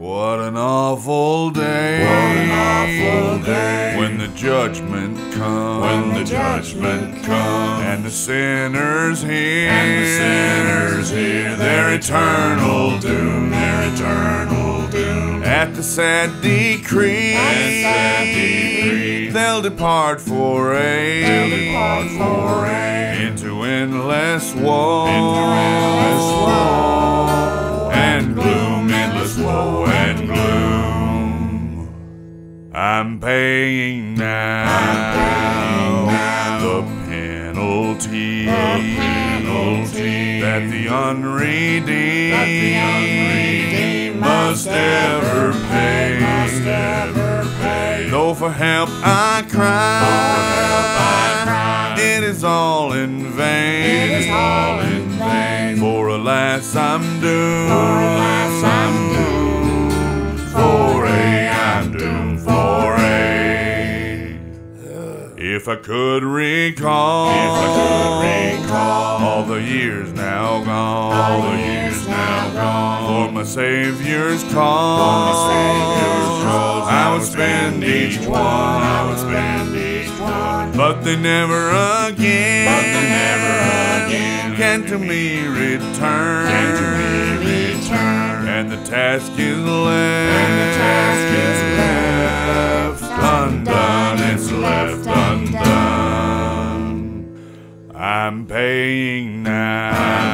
What an awful day. What an awful day. When the judgment comes. When the judgment comes. And the sinners hear. And the sinners hear their eternal doom. Their eternal doom. At the sad decree. At the sad decree. They'll depart for a. They'll depart for a. Into endless woe. Into endless I'm paying now, I'm paying now the penalty, the penalty that the unredeemed, must ever pay. Pay. Though for help I cry, help I cry. it is all in vain. I could recall, If I could recall. All the years now gone, all the years now gone. for my Savior's call, For my Savior's cause, I would spend each one, I would spend each one. but they never again, But they never again can to me return, Can to me return. and the task is left, paying now,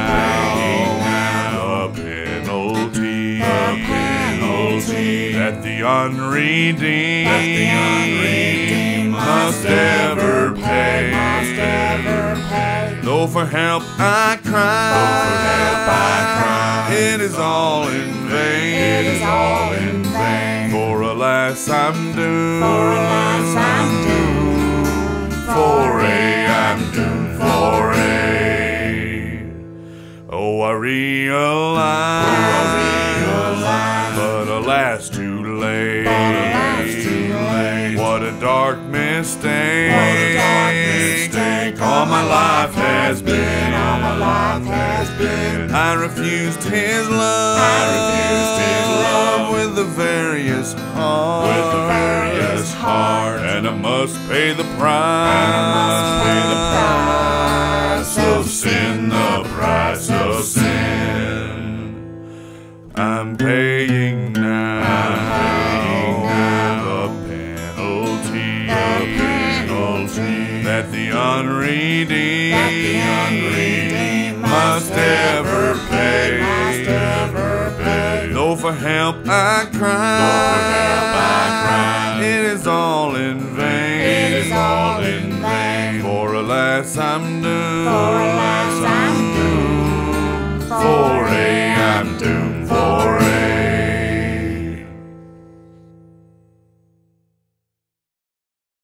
paying now the penalty, The penalty that the unredeemed, that the unredeemed must ever pay. Must ever pay. Though for help I cry, for help I cry. it is all in vain. It is all in vain. For alas, I'm doomed. For alas, I'm Oh, I realize. realize. But alas, too late. alas, too late. What a dark mistake. What a dark mistake. All my life has been. All my life has been. I refused his love. I refused his love. with the various heart. With the various heart. And I must pay the price. I'm paying now. I'm paying now. The penalty. The penalty that the unredeemed, that the unredeemed must ever pay. Must ever pay. Though for help I cry, for help I cry. it is all in vain. It is all in vain. For alas, I'm doomed. For alas, I'm doomed. For a, I'm doomed.